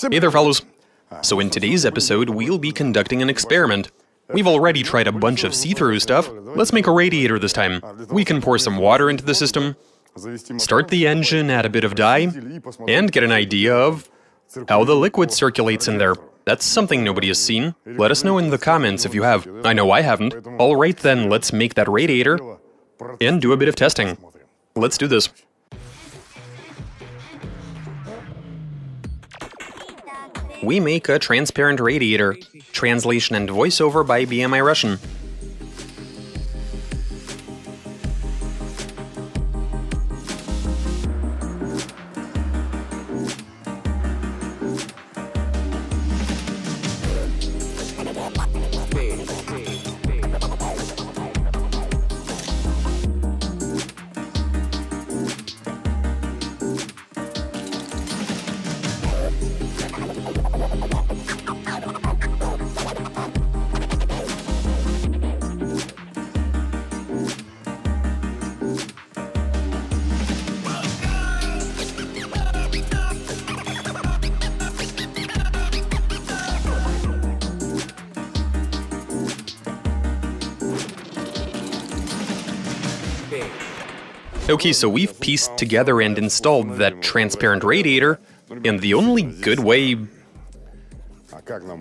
Hey there, fellows. So, in today's episode, we'll be conducting an experiment. We've already tried a bunch of see through stuff. Let's make a radiator this time. We can pour some water into the system, start the engine, add a bit of dye, and get an idea of how the liquid circulates in there. That's something nobody has seen. Let us know in the comments if you have. I know I haven't. Alright then, let's make that radiator and do a bit of testing. Let's do this. We make a transparent radiator. Translation and voiceover by BMI Russian. Okay, so we've pieced together and installed that transparent radiator, and the only good way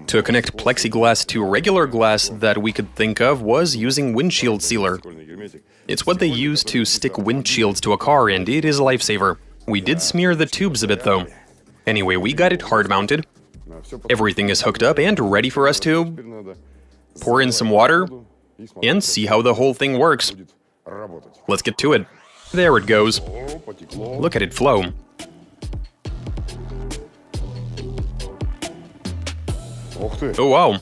to connect plexiglass to regular glass that we could think of was using windshield sealer. It's what they use to stick windshields to a car, and it is a lifesaver. We did smear the tubes a bit though. Anyway, we got it hard mounted. Everything is hooked up and ready for us to pour in some water and see how the whole thing works. Let's get to it. There it goes. Look at it flow. Oh wow.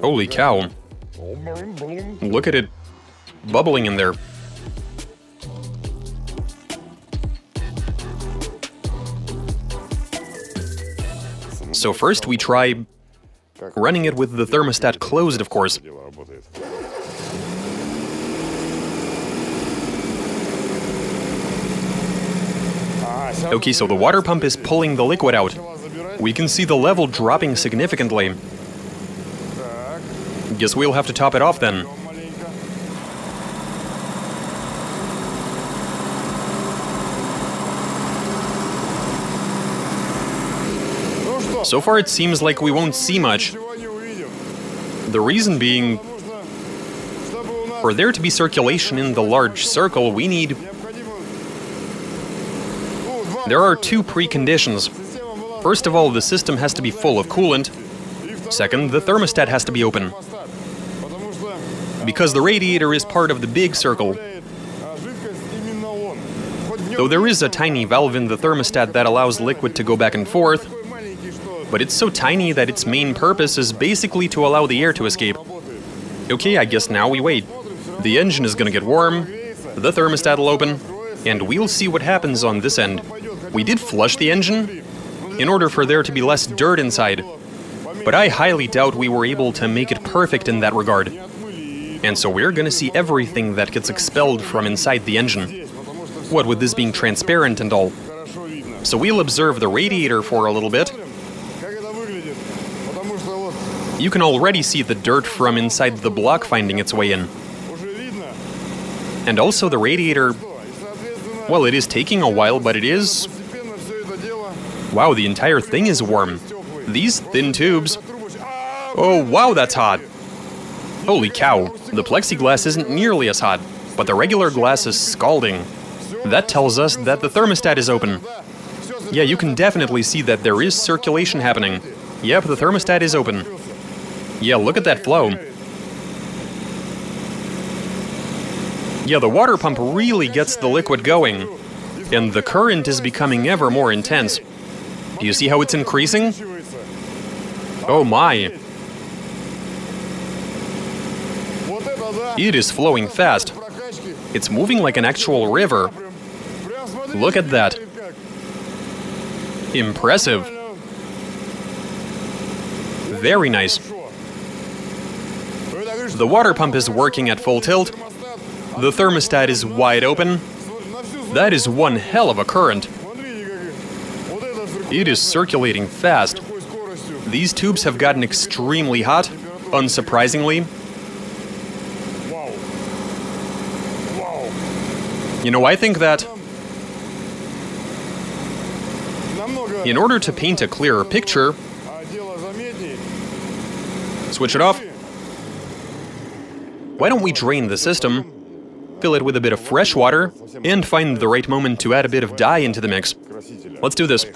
Holy cow. Look at it bubbling in there. So first we try running it with the thermostat closed, of course. Okay, so the water pump is pulling the liquid out. We can see the level dropping significantly. Guess we'll have to top it off then. So far it seems like we won't see much. The reason being, for there to be circulation in the large circle, we need... There are two preconditions. First of all, the system has to be full of coolant. Second, the thermostat has to be open. Because the radiator is part of the big circle. Though there is a tiny valve in the thermostat that allows liquid to go back and forth, but it's so tiny that its main purpose is basically to allow the air to escape. Okay, I guess now we wait. The engine is gonna get warm, the thermostat will open, and we'll see what happens on this end. We did flush the engine in order for there to be less dirt inside, but I highly doubt we were able to make it perfect in that regard. And so we're gonna see everything that gets expelled from inside the engine. What with this being transparent and all. So we'll observe the radiator for a little bit, you can already see the dirt from inside the block finding its way in. And also the radiator... Well, it is taking a while, but it is... Wow, the entire thing is warm. These thin tubes... Oh, wow, that's hot! Holy cow, the plexiglass isn't nearly as hot, but the regular glass is scalding. That tells us that the thermostat is open. Yeah, you can definitely see that there is circulation happening. Yep, the thermostat is open. Yeah, look at that flow. Yeah, the water pump really gets the liquid going, and the current is becoming ever more intense. Do you see how it's increasing? Oh my! It is flowing fast. It's moving like an actual river. Look at that. Impressive. Very nice. The water pump is working at full tilt. The thermostat is wide open. That is one hell of a current. It is circulating fast. These tubes have gotten extremely hot, unsurprisingly. You know, I think that in order to paint a clearer picture, switch it off. Why don't we drain the system, fill it with a bit of fresh water, and find the right moment to add a bit of dye into the mix. Let's do this.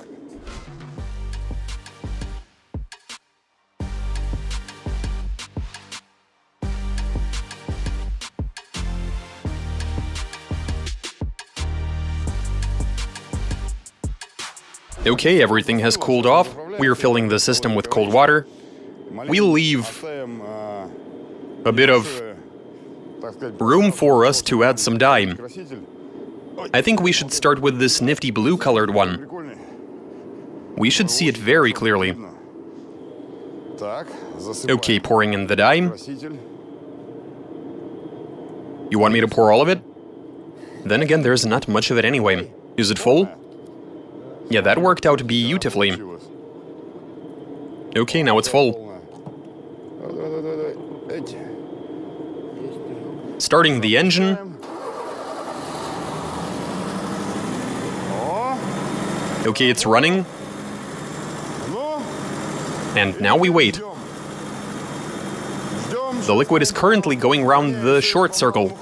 Okay, everything has cooled off. We are filling the system with cold water. We leave a bit of room for us to add some dye. I think we should start with this nifty blue-colored one. We should see it very clearly. Okay, pouring in the dye. You want me to pour all of it? Then again, there's not much of it anyway. Is it full? Yeah, that worked out beautifully. Okay, now it's full. Starting the engine. Okay, it's running. And now we wait. The liquid is currently going round the short circle.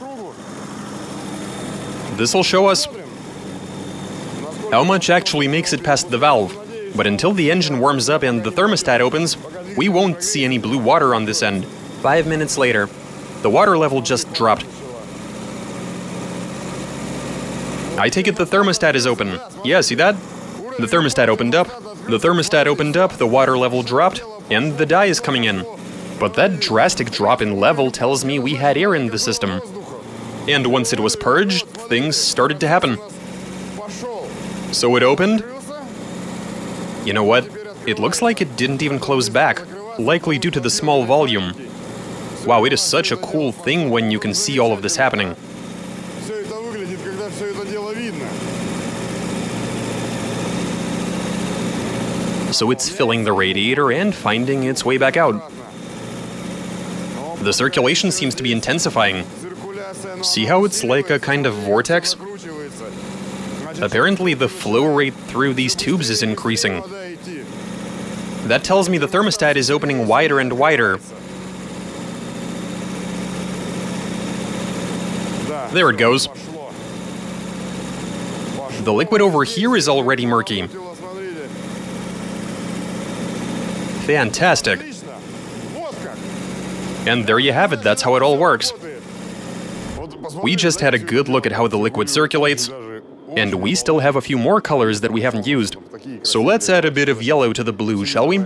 This will show us how much actually makes it past the valve. But until the engine warms up and the thermostat opens, we won't see any blue water on this end. Five minutes later, the water level just dropped. I take it the thermostat is open. Yeah, see that? The thermostat opened up, the thermostat opened up, the water level dropped, and the dye is coming in. But that drastic drop in level tells me we had air in the system. And once it was purged, things started to happen. So it opened? You know what? It looks like it didn't even close back, likely due to the small volume. Wow, it is such a cool thing when you can see all of this happening. So it's filling the radiator and finding its way back out. The circulation seems to be intensifying. See how it's like a kind of vortex? Apparently the flow rate through these tubes is increasing. That tells me the thermostat is opening wider and wider. There it goes. The liquid over here is already murky. Fantastic. And there you have it, that's how it all works. We just had a good look at how the liquid circulates, and we still have a few more colors that we haven't used. So let's add a bit of yellow to the blue, shall we?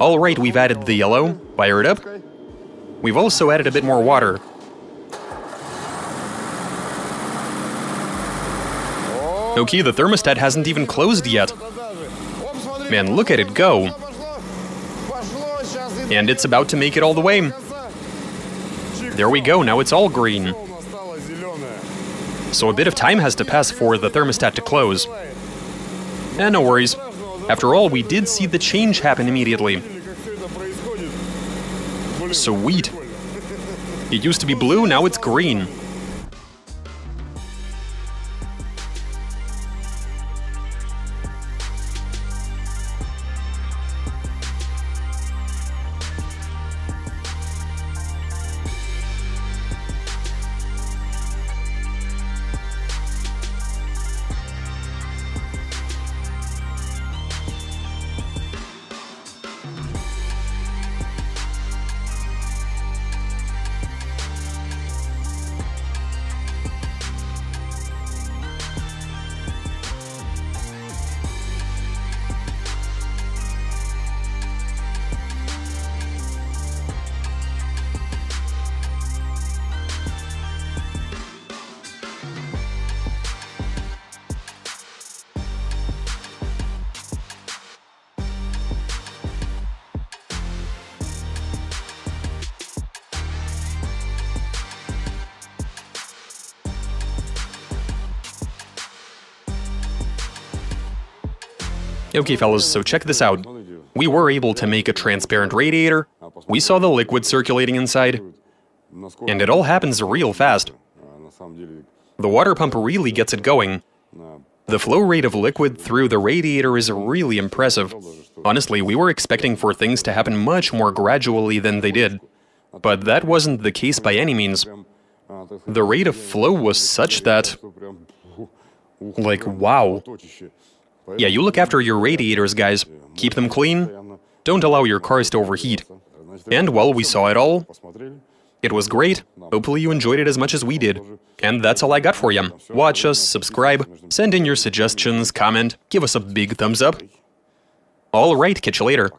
Alright, we've added the yellow. Fire it up. We've also added a bit more water. Okay, the thermostat hasn't even closed yet. Man, look at it go. And it's about to make it all the way. There we go, now it's all green. So a bit of time has to pass for the thermostat to close. And eh, no worries. After all, we did see the change happen immediately. Sweet. It used to be blue, now it's green. Okay, fellas, so check this out. We were able to make a transparent radiator, we saw the liquid circulating inside, and it all happens real fast. The water pump really gets it going. The flow rate of liquid through the radiator is really impressive. Honestly, we were expecting for things to happen much more gradually than they did. But that wasn't the case by any means. The rate of flow was such that. Like, wow. Yeah, you look after your radiators, guys. Keep them clean. Don't allow your cars to overheat. And well, we saw it all. It was great. Hopefully you enjoyed it as much as we did. And that's all I got for you. Watch us, subscribe, send in your suggestions, comment, give us a big thumbs up. Alright, catch you later.